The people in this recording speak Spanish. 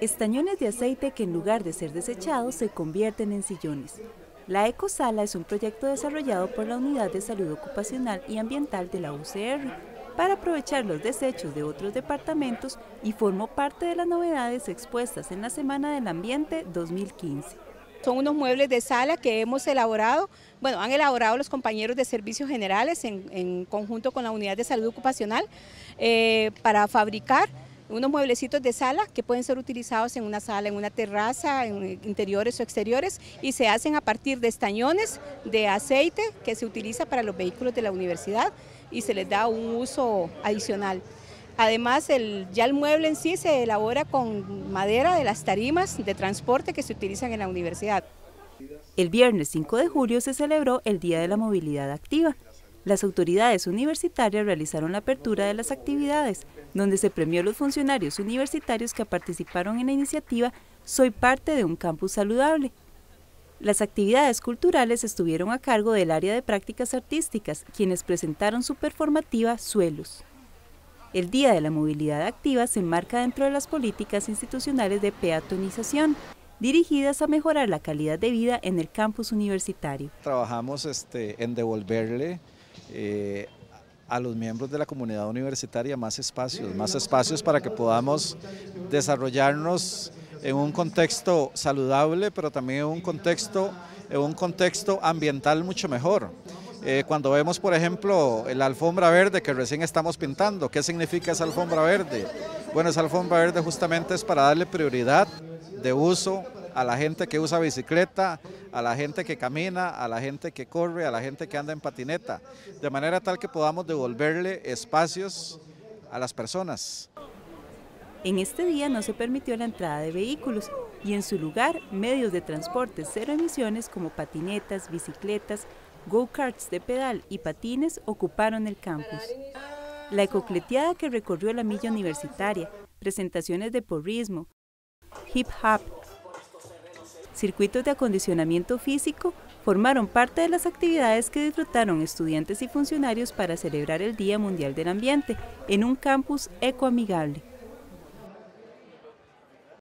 Estañones de aceite que en lugar de ser desechados se convierten en sillones. La Ecosala es un proyecto desarrollado por la Unidad de Salud Ocupacional y Ambiental de la UCR para aprovechar los desechos de otros departamentos y formó parte de las novedades expuestas en la Semana del Ambiente 2015. Son unos muebles de sala que hemos elaborado, bueno, han elaborado los compañeros de servicios generales en, conjunto con la Unidad de Salud Ocupacional eh, para fabricar unos mueblecitos de sala que pueden ser utilizados en una sala, en una terraza, en interiores o exteriores y se hacen a partir de estañones de aceite que se utiliza para los vehículos de la universidad y se les da un uso adicional. Además, ya el mueble en sí se elabora con madera de las tarimas de transporte que se utilizan en la universidad. El viernes 5 de julio se celebró el Día de la Movilidad Activa. Las autoridades universitarias realizaron la apertura de las actividades, donde se premió a los funcionarios universitarios que participaron en la iniciativa Soy parte de un campus saludable. Las actividades culturales estuvieron a cargo del área de prácticas artísticas, quienes presentaron su performativa Suelos. El Día de la Movilidad Activa se enmarca dentro de las políticas institucionales de peatonización, dirigidas a mejorar la calidad de vida en el campus universitario. Trabajamos este, en devolverle eh, a los miembros de la comunidad universitaria más espacios, más espacios para que podamos desarrollarnos en un contexto saludable, pero también en un contexto, en un contexto ambiental mucho mejor. Eh, cuando vemos, por ejemplo, la alfombra verde que recién estamos pintando, ¿qué significa esa alfombra verde? Bueno, esa alfombra verde justamente es para darle prioridad de uso a la gente que usa bicicleta, a la gente que camina, a la gente que corre, a la gente que anda en patineta, de manera tal que podamos devolverle espacios a las personas. En este día no se permitió la entrada de vehículos y en su lugar medios de transporte cero emisiones como patinetas, bicicletas, go-karts de pedal y patines ocuparon el campus. La ecocleteada que recorrió la milla universitaria, presentaciones de porrismo, hip hop, circuitos de acondicionamiento físico formaron parte de las actividades que disfrutaron estudiantes y funcionarios para celebrar el Día Mundial del Ambiente en un campus ecoamigable.